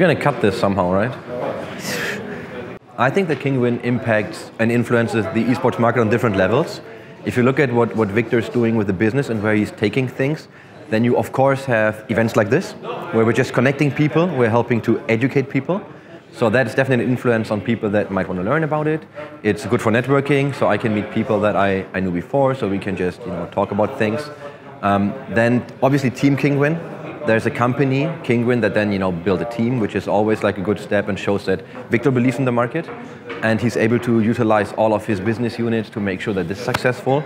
going to cut this somehow, right? I think that Kinguin impacts and influences the esports market on different levels. If you look at what, what Viktor's doing with the business and where he's taking things, then you of course have events like this, where we're just connecting people, we're helping to educate people. So that's definitely an influence on people that might want to learn about it. It's good for networking, so I can meet people that I, I knew before, so we can just you know talk about things. Um, then obviously Team Kinguin, there's a company, Kinguin, that then you know build a team, which is always like a good step and shows that Viktor believes in the market, and he's able to utilize all of his business units to make sure that this is successful.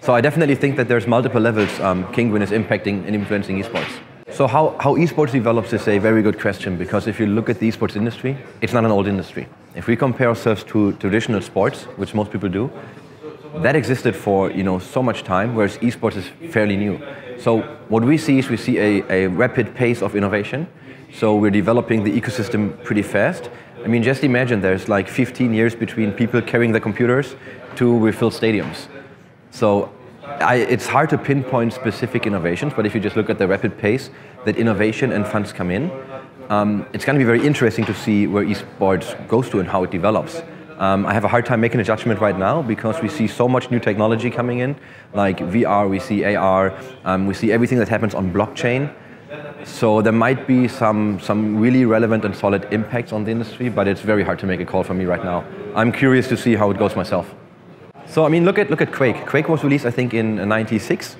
So I definitely think that there's multiple levels um, Kinguin is impacting and influencing esports. So how, how esports develops is a very good question because if you look at the esports industry, it's not an old industry. If we compare ourselves to traditional sports, which most people do, that existed for you know so much time, whereas esports is fairly new. So what we see is we see a, a rapid pace of innovation. So we're developing the ecosystem pretty fast. I mean, just imagine there's like 15 years between people carrying the computers to refill stadiums. So I, it's hard to pinpoint specific innovations, but if you just look at the rapid pace that innovation and funds come in, um, it's going to be very interesting to see where esports goes to and how it develops. Um, I have a hard time making a judgment right now because we see so much new technology coming in, like VR, we see AR, um, we see everything that happens on blockchain. So there might be some, some really relevant and solid impacts on the industry, but it's very hard to make a call for me right now. I'm curious to see how it goes myself. So I mean, look at, look at Quake. Quake was released, I think, in 96.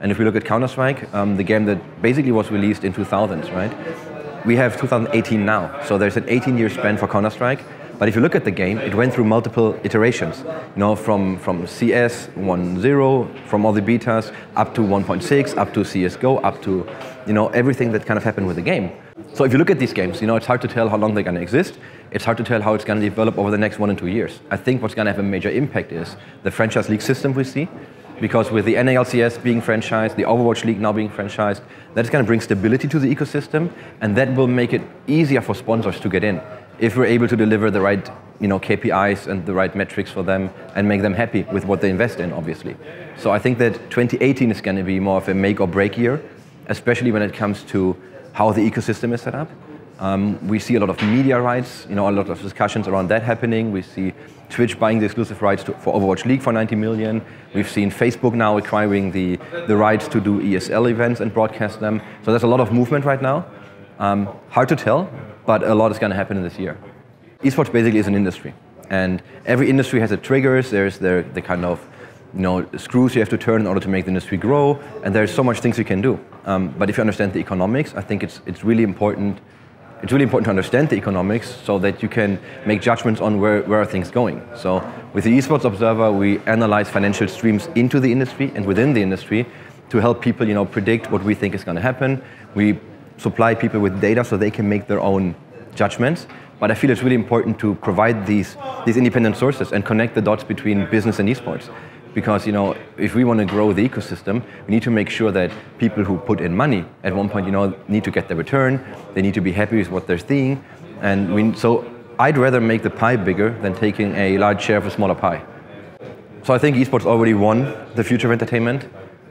And if we look at Counter-Strike, um, the game that basically was released in 2000s, right? We have 2018 now, so there's an 18-year span for Counter-Strike. But if you look at the game, it went through multiple iterations. You know, from, from CS 1.0, from all the betas, up to 1.6, up to CSGO, up to, you know, everything that kind of happened with the game. So if you look at these games, you know, it's hard to tell how long they're going to exist. It's hard to tell how it's going to develop over the next one and two years. I think what's going to have a major impact is the franchise league system we see, because with the NALCS being franchised, the Overwatch League now being franchised, that's going to bring stability to the ecosystem, and that will make it easier for sponsors to get in if we're able to deliver the right you know, KPIs and the right metrics for them and make them happy with what they invest in, obviously. So I think that 2018 is going to be more of a make or break year, especially when it comes to how the ecosystem is set up. Um, we see a lot of media rights, you know, a lot of discussions around that happening. We see Twitch buying the exclusive rights to, for Overwatch League for 90 million. We've seen Facebook now acquiring the, the rights to do ESL events and broadcast them. So there's a lot of movement right now. Um, hard to tell, but a lot is going to happen in this year. Esports basically is an industry, and every industry has its triggers. There's the, the kind of you know, screws you have to turn in order to make the industry grow, and there's so much things you can do. Um, but if you understand the economics, I think it's, it's really important it's really important to understand the economics so that you can make judgments on where, where are things going. So with the Esports Observer, we analyze financial streams into the industry and within the industry to help people you know, predict what we think is going to happen. We supply people with data so they can make their own judgments. But I feel it's really important to provide these, these independent sources and connect the dots between business and esports. Because you know, if we want to grow the ecosystem, we need to make sure that people who put in money at one point, you know, need to get their return. They need to be happy with what they're seeing, and we, so I'd rather make the pie bigger than taking a large share of a smaller pie. So I think esports already won the future of entertainment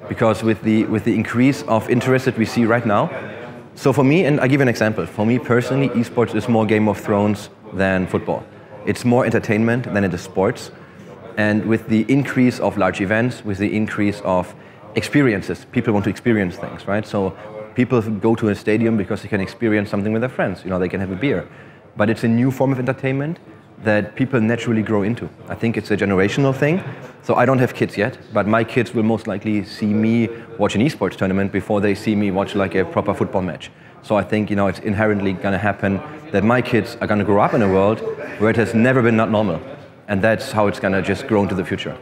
because with the with the increase of interest that we see right now, so for me, and I give an example. For me personally, esports is more Game of Thrones than football. It's more entertainment than it is sports. And with the increase of large events, with the increase of experiences, people want to experience things, right? So people go to a stadium because they can experience something with their friends. You know, they can have a beer. But it's a new form of entertainment that people naturally grow into. I think it's a generational thing. So I don't have kids yet, but my kids will most likely see me watch an esports tournament before they see me watch like a proper football match. So I think you know it's inherently going to happen that my kids are going to grow up in a world where it has never been not normal, and that's how it's going to just grow into the future.